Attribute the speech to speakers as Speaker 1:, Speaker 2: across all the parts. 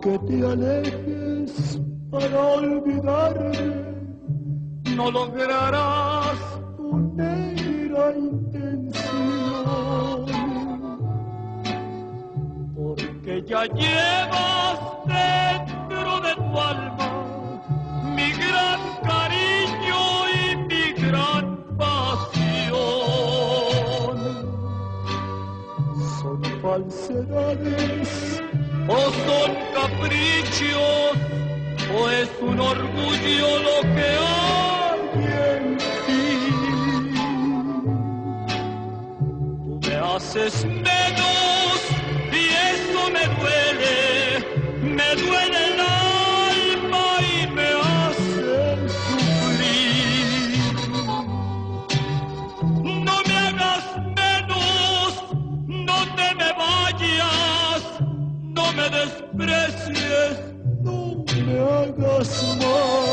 Speaker 1: que te alejes para olvidarme, no lograrás tu negra intención, porque ya llevas dentro de tu alma mi gran cariño y mi gran pasión. Son falsedades o son caprichos o es un orgullo lo que hay en ti. Tú me haces menos desprecies, no me hagas mal.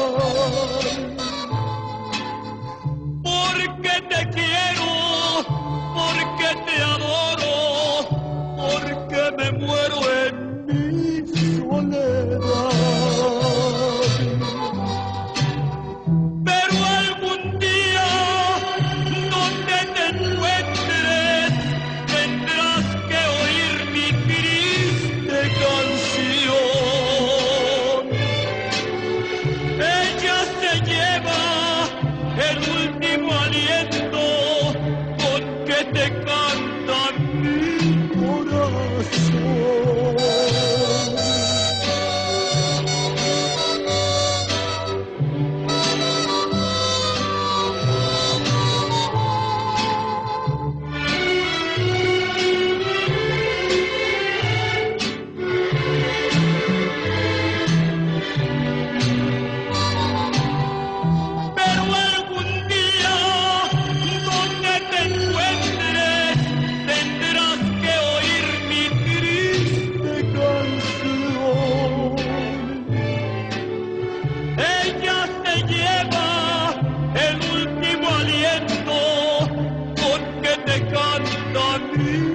Speaker 1: último aliento con que te canta mi corazón. you.